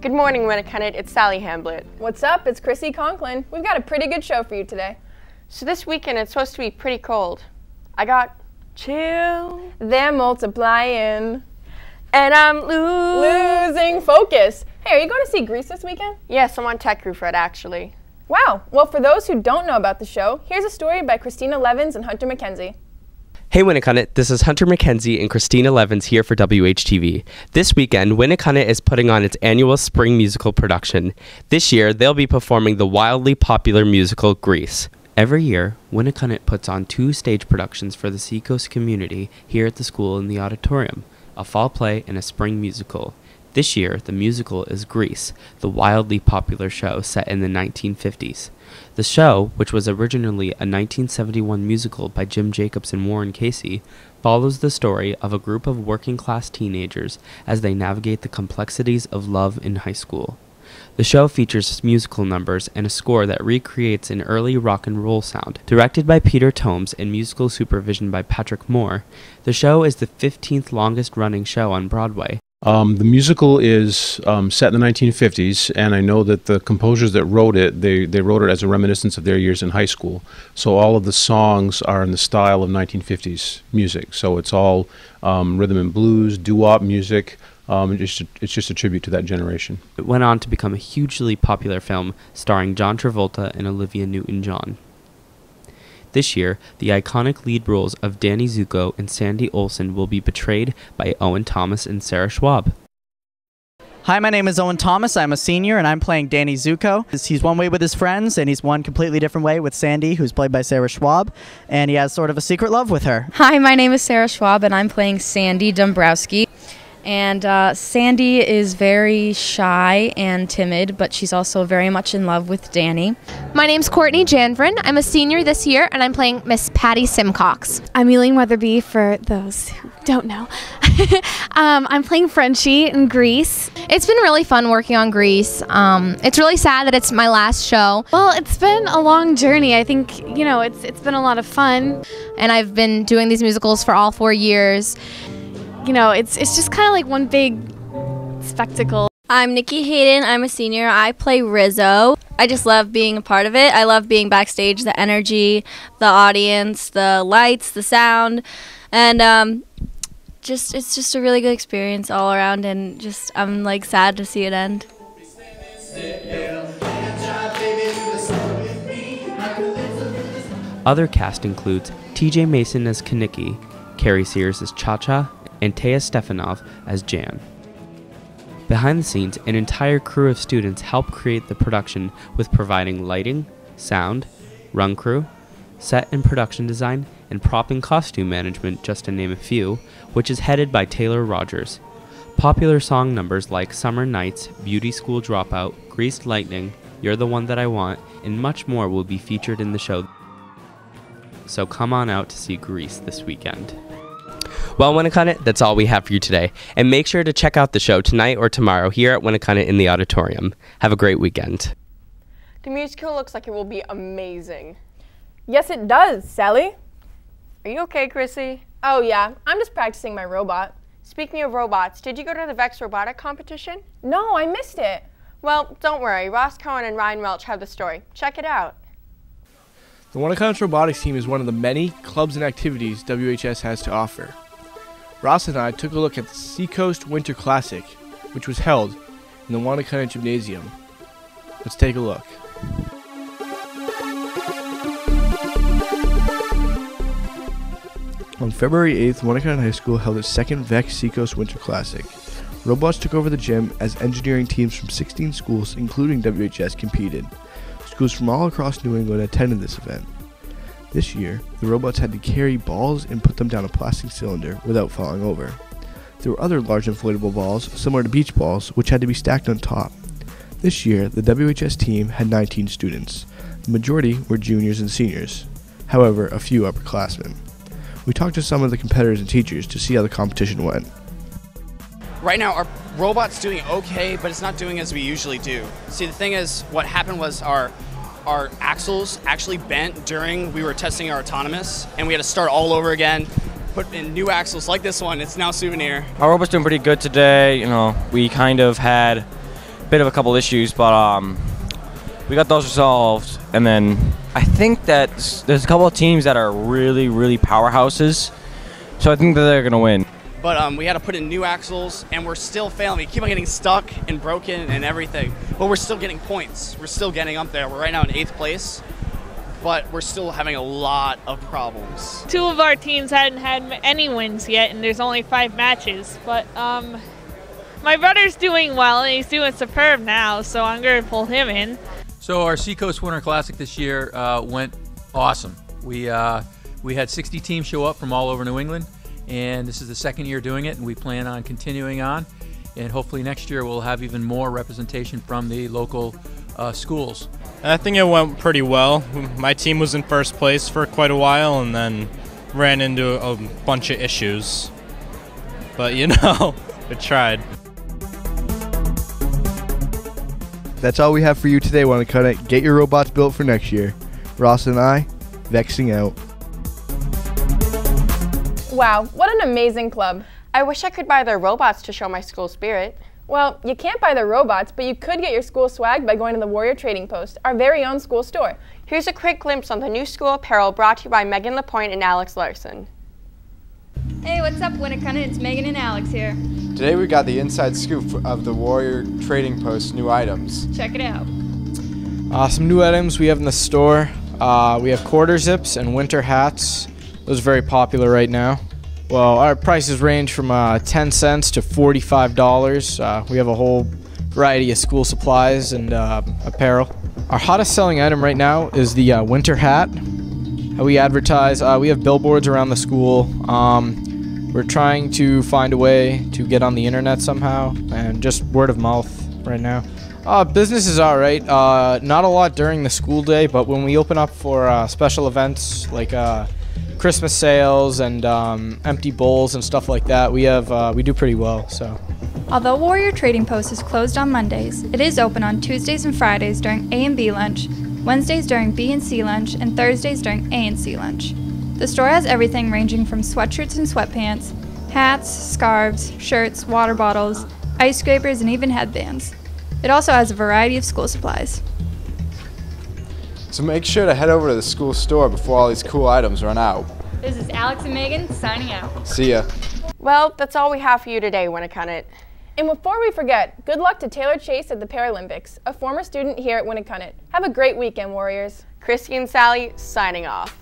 Good morning, Winnacunnet. It's Sally Hamblett. What's up? It's Chrissy Conklin. We've got a pretty good show for you today. So this weekend it's supposed to be pretty cold. I got chill. They're multiplying. And I'm losing. Losing focus. Hey, are you going to see Grease this weekend? Yes, I'm on tech crew for it actually. Wow. Well, for those who don't know about the show, here's a story by Kristina Levinson and Hunter McKenzie. Hey Winnacunnet, this is Hunter McKenzie and Kristina Levinson here for WHTV. This weekend, Winnacunnet is putting on its annual spring musical production. This year, they'll be performing the wildly popular musical Grease. Every year, Winnacunnet puts on two stage productions for the Seacoast community here at the school in the auditorium a fall play and a spring musical. This year, the musical is Grease, the wildly popular show set in the 1950s. The show, which was originally a 1971 musical by Jim Jacobs and Warren Casey, follows the story of a group of working class teenagers as they navigate the complexities of love in high school. The show features musical numbers and a score that recreates an early rock and roll sound. Directed by Peter Tomes and musical supervision by Patrick Moore, the show is the 15th longest running show on Broadway um, the musical is um, set in the 1950s, and I know that the composers that wrote it, they, they wrote it as a reminiscence of their years in high school. So all of the songs are in the style of 1950s music. So it's all um, rhythm and blues, doo-wop music. Um, it's, just, it's just a tribute to that generation. It went on to become a hugely popular film starring John Travolta and Olivia Newton-John. This year, the iconic lead roles of Danny Zuko and Sandy Olson will be betrayed by Owen Thomas and Sarah Schwab. Hi, my name is Owen Thomas. I'm a senior and I'm playing Danny Zuko. He's one way with his friends and he's one completely different way with Sandy, who's played by Sarah Schwab, and he has sort of a secret love with her. Hi, my name is Sarah Schwab and I'm playing Sandy Dombrowski. And uh, Sandy is very shy and timid, but she's also very much in love with Danny. My name's Courtney Janvrin. I'm a senior this year, and I'm playing Miss Patty Simcox. I'm Eileen Weatherby for those who don't know. um, I'm playing Frenchie in Grease. It's been really fun working on Grease. Um, it's really sad that it's my last show. Well, it's been a long journey. I think you know it's it's been a lot of fun, and I've been doing these musicals for all four years you know, it's it's just kind of like one big spectacle. I'm Nikki Hayden. I'm a senior. I play Rizzo. I just love being a part of it. I love being backstage, the energy, the audience, the lights, the sound, and um, just it's just a really good experience all around. And just I'm like sad to see it end. Other cast includes TJ Mason as Kenickie, Carrie Sears as Cha Cha, and Taya Stefanov as Jan. Behind the scenes, an entire crew of students help create the production with providing lighting, sound, run crew, set and production design, and prop and costume management, just to name a few, which is headed by Taylor Rogers. Popular song numbers like Summer Nights, Beauty School Dropout, Greased Lightning, You're the One That I Want, and much more will be featured in the show. So come on out to see Grease this weekend. Well, Winnacunnet, that's all we have for you today. And make sure to check out the show tonight or tomorrow here at Winnacunnet in the auditorium. Have a great weekend. The musical looks like it will be amazing. Yes, it does, Sally. Are you okay, Chrissy? Oh, yeah. I'm just practicing my robot. Speaking of robots, did you go to the VEX robotic competition? No, I missed it. Well, don't worry. Ross Cohen and Ryan Welch have the story. Check it out. The Winnacunnet Robotics team is one of the many clubs and activities WHS has to offer. Ross and I took a look at the Seacoast Winter Classic, which was held in the Winnacunnet Gymnasium. Let's take a look. On February 8th, Winnacunnet High School held its second VEX Seacoast Winter Classic. Robots took over the gym as engineering teams from 16 schools, including WHS, competed. Schools from all across New England attended this event. This year, the robots had to carry balls and put them down a plastic cylinder without falling over. There were other large inflatable balls, similar to beach balls, which had to be stacked on top. This year, the WHS team had 19 students. The majority were juniors and seniors, however, a few upperclassmen. We talked to some of the competitors and teachers to see how the competition went. Right now, our robot's doing okay, but it's not doing as we usually do. See, the thing is, what happened was our our axles actually bent during we were testing our autonomous, and we had to start all over again. Put in new axles like this one. It's now souvenir. Our robot's doing pretty good today. You know, we kind of had a bit of a couple issues, but um, we got those resolved. And then I think that there's a couple of teams that are really, really powerhouses. So I think that they're to win. But um, we had to put in new axles, and we're still failing. We keep on getting stuck and broken and everything. But we're still getting points. We're still getting up there. We're right now in eighth place, but we're still having a lot of problems. Two of our teams hadn't had any wins yet, and there's only five matches. But um, my brother's doing well, and he's doing superb now, so I'm going to pull him in. So our Seacoast Winter Classic this year uh, went awesome. We uh, we had 60 teams show up from all over New England, and this is the second year doing it, and we plan on continuing on. And hopefully next year we'll have even more representation from the local uh, schools. I think it went pretty well. My team was in first place for quite a while and then ran into a bunch of issues. But you know, it tried. That's all we have for you today, Winnacunnet. Get your robots built for next year. Ross and I, vexing out. Wow, what an amazing club. I wish I could buy their robots to show my school spirit. Well, you can't buy their robots, but you could get your school swag by going to the Warrior Trading Post, our very own school store. Here's a quick glimpse on the new school apparel brought to you by Megan Lapointe and Alex Larson. Hey, what's up, Winnacunnet? It's Megan and Alex here. Today we got the inside scoop of the Warrior Trading Post new items. Check it out. Uh, some new items we have in the store. Uh, we have quarter zips and winter hats. Those are very popular right now. Well, our prices range from uh, 10 cents to $45. Uh, we have a whole variety of school supplies and uh, apparel. Our hottest selling item right now is the uh, winter hat. We advertise, uh, we have billboards around the school. Um, we're trying to find a way to get on the internet somehow and just word of mouth right now. Uh, business is all right. Uh, not a lot during the school day, but when we open up for uh, special events like uh, Christmas sales and um, empty bowls and stuff like that, we have uh, we do pretty well. So. Although Warrior Trading Post is closed on Mondays, it is open on Tuesdays and Fridays during A and B lunch, Wednesdays during B and C lunch, and Thursdays during A and C lunch. The store has everything ranging from sweatshirts and sweatpants, hats, scarves, shirts, water bottles, ice scrapers, and even headbands. It also has a variety of school supplies. So make sure to head over to the school store before all these cool items run out. This is Alex and Megan signing out. See ya. Well, that's all we have for you today, Winnacunnet. And before we forget, good luck to Taylor Chase at the Paralympics, a former student here at Winnacunnet. Have a great weekend, Warriors. Christy and Sally signing off.